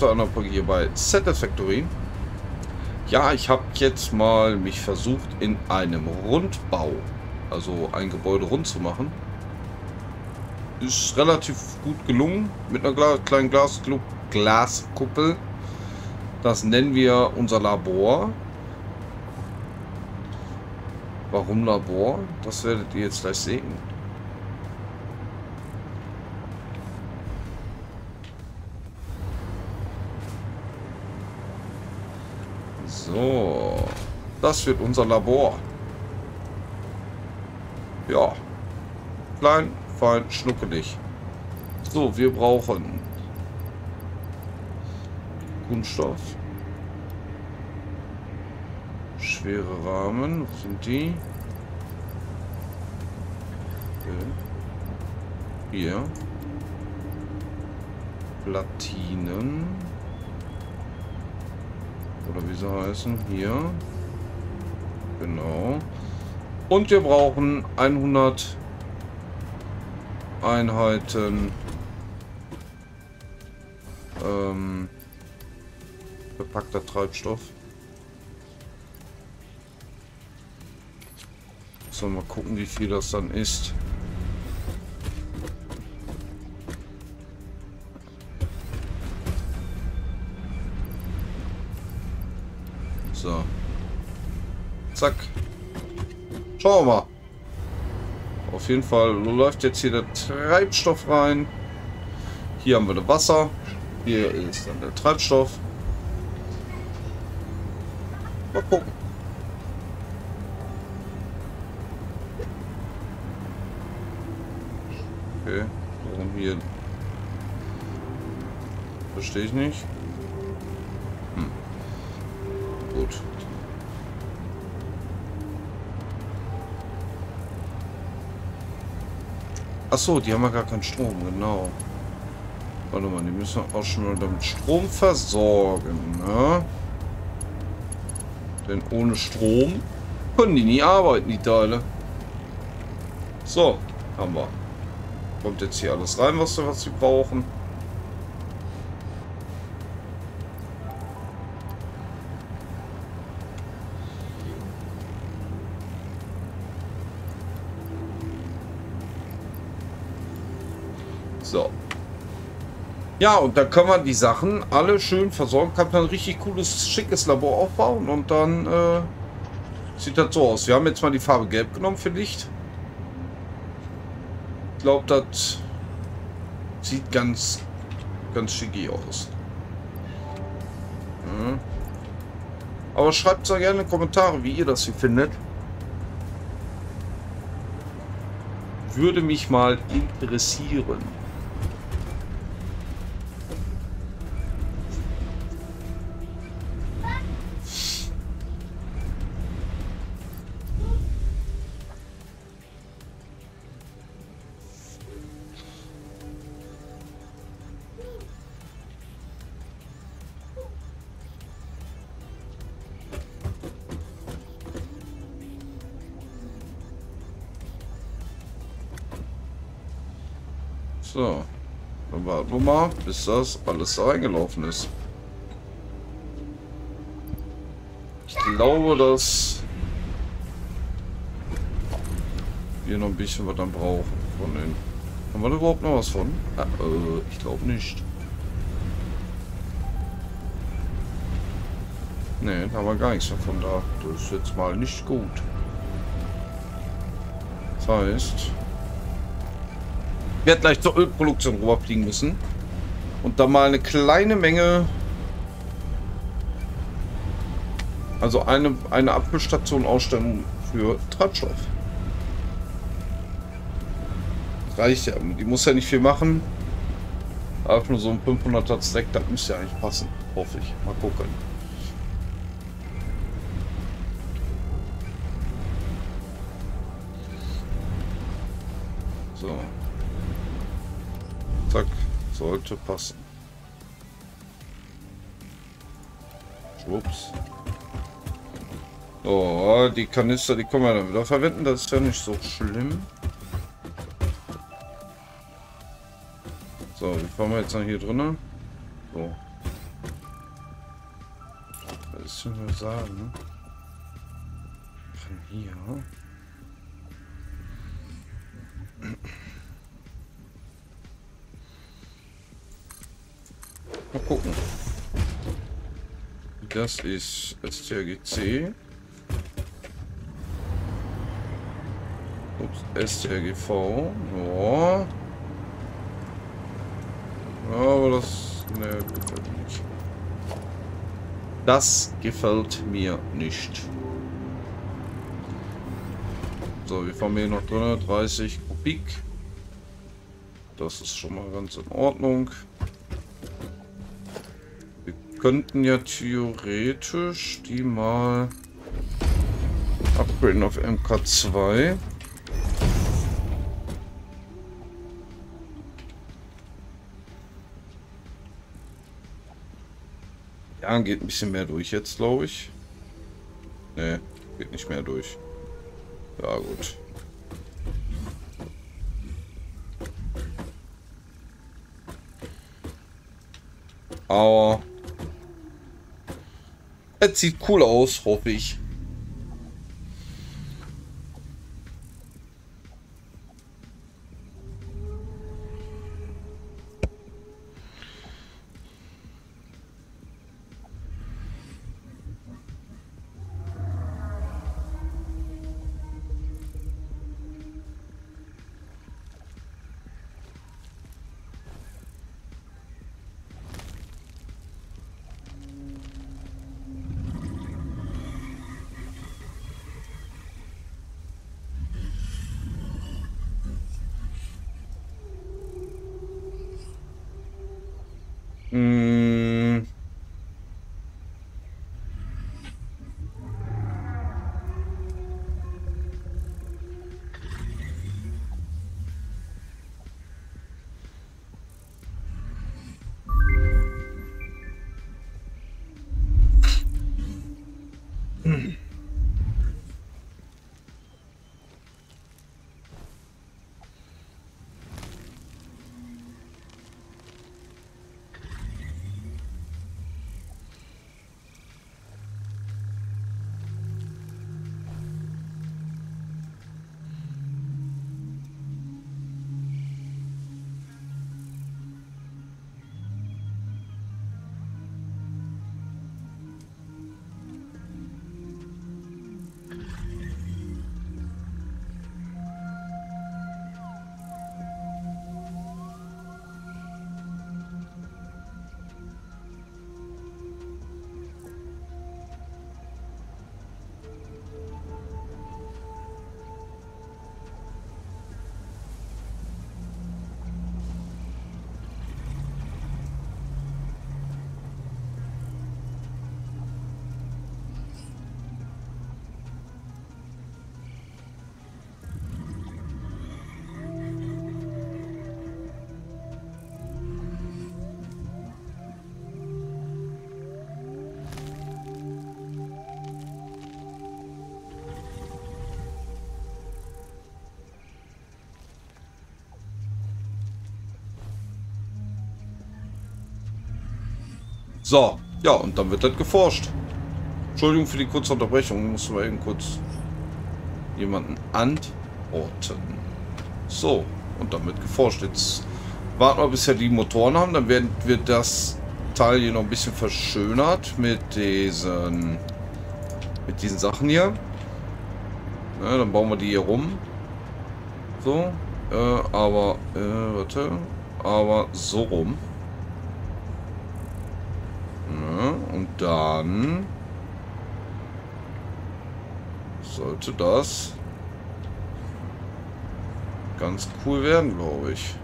unter anderem hier bei Satisfactory. Ja, ich habe jetzt mal mich versucht in einem Rundbau, also ein Gebäude rund zu machen. Ist relativ gut gelungen mit einer kleinen Glas Glaskuppel. Das nennen wir unser Labor. Warum Labor? Das werdet ihr jetzt gleich sehen. So. Das wird unser Labor. Ja. Klein, fein, schnuckelig. So, wir brauchen Kunststoff. Schwere Rahmen. Was sind die? Okay. Hier. Platinen. Oder wie sie heißen. Hier. Genau. Und wir brauchen 100 Einheiten ähm, verpackter Treibstoff. So, mal gucken, wie viel das dann ist. So. Zack. Schauen wir mal. Auf jeden Fall läuft jetzt hier der Treibstoff rein. Hier haben wir das Wasser. Hier ist dann der Treibstoff. Mal gucken. Okay, warum hier? Verstehe ich nicht. Gut. Achso, die haben ja gar keinen Strom, genau. Warte mal, die müssen auch schon mal damit Strom versorgen, ne? Denn ohne Strom können die nie arbeiten, die Teile. So, haben wir. Kommt jetzt hier alles rein, was, was sie brauchen. Ja, und da kann man die Sachen alle schön versorgen. Kann man ein richtig cooles, schickes Labor aufbauen. Und dann äh, sieht das so aus. Wir haben jetzt mal die Farbe Gelb genommen für Licht. Ich glaube, das sieht ganz, ganz schicki aus. Ja. Aber schreibt doch gerne in die Kommentare, wie ihr das hier findet. Würde mich mal interessieren. So. Dann warten wir mal, bis das alles reingelaufen ist. Ich glaube, dass wir noch ein bisschen was dann brauchen von den. Haben wir da überhaupt noch was von? Ah, äh, ich glaube nicht. Ne, da haben wir gar nichts davon da. Das ist jetzt mal nicht gut. Das heißt, werde gleich zur Ölproduktion rüberfliegen müssen. Und da mal eine kleine Menge... Also eine, eine Abfüllstation ausstellen für Treibstoff. Reicht ja. Die muss ja nicht viel machen. Aber nur so ein 500er Stack, das müsste ja eigentlich passen. Hoffe ich. Mal gucken. Sollte passen. Schwupps. Oh, die Kanister, die können wir dann wieder verwenden. Das ist ja nicht so schlimm. So, wie fahren wir jetzt noch hier drinnen? So. willst du mir sagen? Von hier. Mal gucken. Das ist STRGC. Ups, STRGV. Ja. Aber das... Ne, gefällt mir nicht. Das gefällt mir nicht. So, wir fahren hier noch drin. 30 Kubik. Das ist schon mal ganz in Ordnung könnten ja theoretisch die mal upgraden auf MK2. Ja, geht ein bisschen mehr durch jetzt, glaube ich. Ne, geht nicht mehr durch. Ja, gut. Aber es sieht cool aus, hoffe ich. So, ja, und dann wird das geforscht. Entschuldigung für die kurze Unterbrechung. Muss mal eben kurz jemanden antworten. So, und dann wird geforscht. Jetzt warten wir, bis wir die Motoren haben. Dann werden, wird das Teil hier noch ein bisschen verschönert mit diesen, mit diesen Sachen hier. Ja, dann bauen wir die hier rum. So, äh, aber, äh, warte, aber so rum. Und dann sollte das ganz cool werden, glaube ich.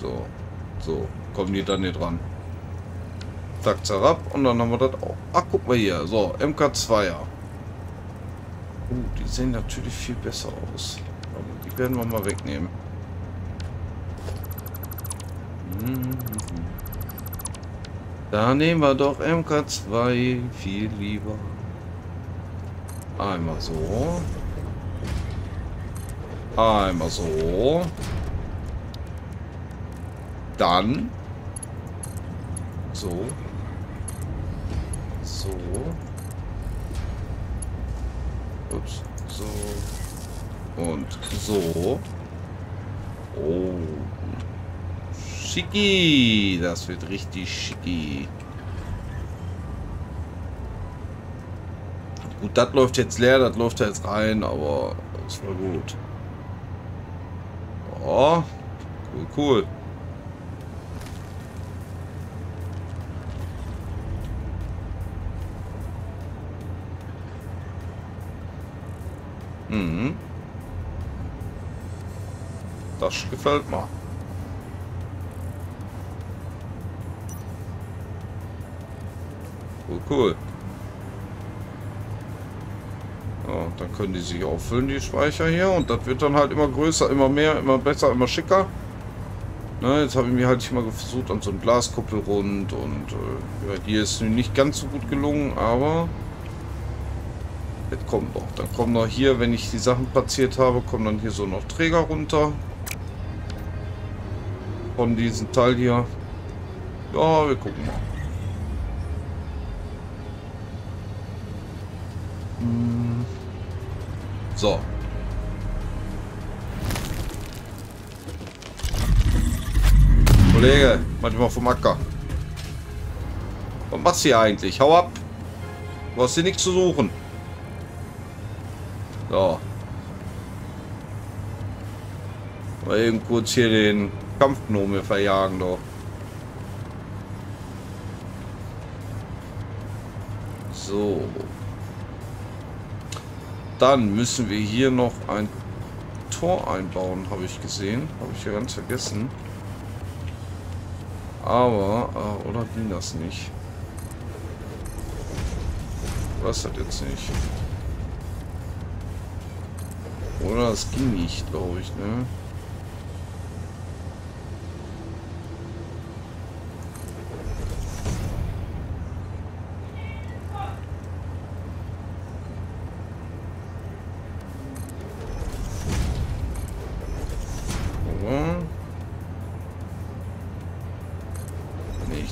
So, so, kommen die dann hier dran. Zack, zerab und dann haben wir das auch. Ach, guck mal hier. So, MK2er. Uh, die sehen natürlich viel besser aus. Die werden wir mal wegnehmen. Da nehmen wir doch MK2 viel lieber. Einmal so. Einmal so. Dann. So. So. Ups. So. Und so. Oh. Schicki. Das wird richtig schicki. Gut, das läuft jetzt leer, das läuft jetzt rein, aber das war gut. Oh, cool, cool. Mhm. Das gefällt mir. Cool, cool. Ja, dann können die sich auffüllen, die Speicher hier. Und das wird dann halt immer größer, immer mehr, immer besser, immer schicker. Ne, jetzt habe ich mir halt immer versucht an so einen Glaskuppel rund. Und äh, ja, hier ist nicht ganz so gut gelungen, aber... Jetzt kommt noch. Dann kommen noch hier, wenn ich die Sachen platziert habe, kommen dann hier so noch Träger runter. Von diesem Teil hier. Ja, wir gucken mal. So. Kollege, manchmal vom Acker. Was machst du hier eigentlich? Hau ab. Du hast hier nichts zu suchen. So. Mal eben kurz hier den Kampfgnome verjagen doch. So. Dann müssen wir hier noch ein Tor einbauen, habe ich gesehen. Habe ich ja ganz vergessen. Aber, äh, oder ging das nicht? Was hat jetzt nicht? Oder es ging nicht, glaube ich, ne?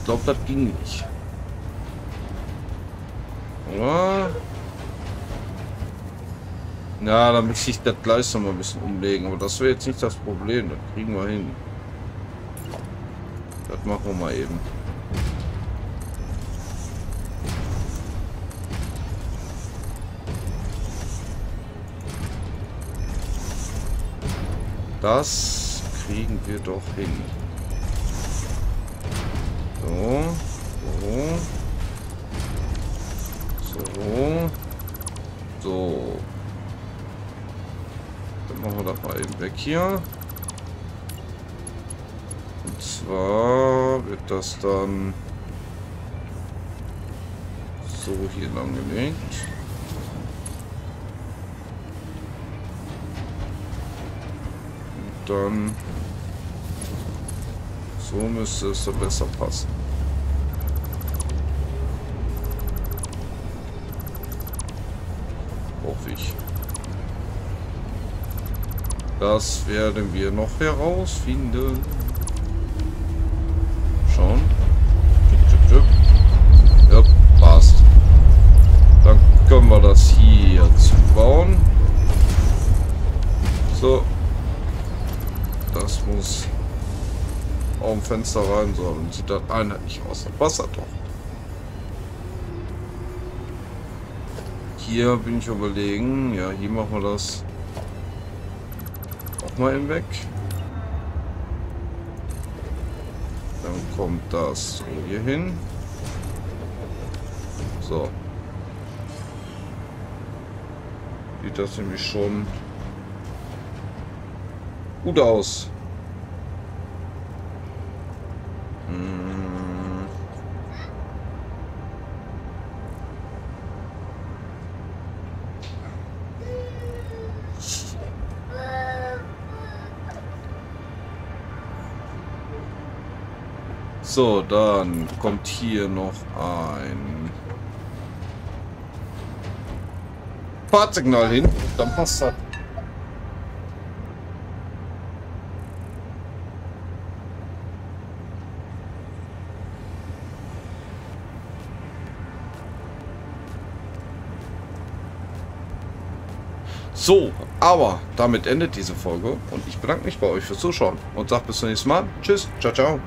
Glaube, das ging nicht. Oder? Ja, da müsste ich das Gleis noch mal ein bisschen umlegen. Aber das wäre jetzt nicht das Problem. Das kriegen wir hin. Das machen wir mal eben. Das kriegen wir doch hin. So. So. So. So. Dann machen wir das mal eben weg hier. Und zwar wird das dann so hier lang gelegt. Und dann so müsste es dann besser passen. Hoffe ich. Das werden wir noch herausfinden. Schauen. Ja, passt. Dann können wir das hier zubauen. So. Das muss auf dem Fenster rein soll. Sieht das einheitlich aus. Das Wasser doch. Hier bin ich überlegen. Ja, hier machen wir das auch mal eben weg. Dann kommt das hier hin. So. Sieht das nämlich schon gut aus. So, dann kommt hier noch ein Fahrtsignal hin. Dann passt das. So, aber damit endet diese Folge und ich bedanke mich bei euch fürs Zuschauen und sage bis zum nächsten Mal. Tschüss, ciao, ciao.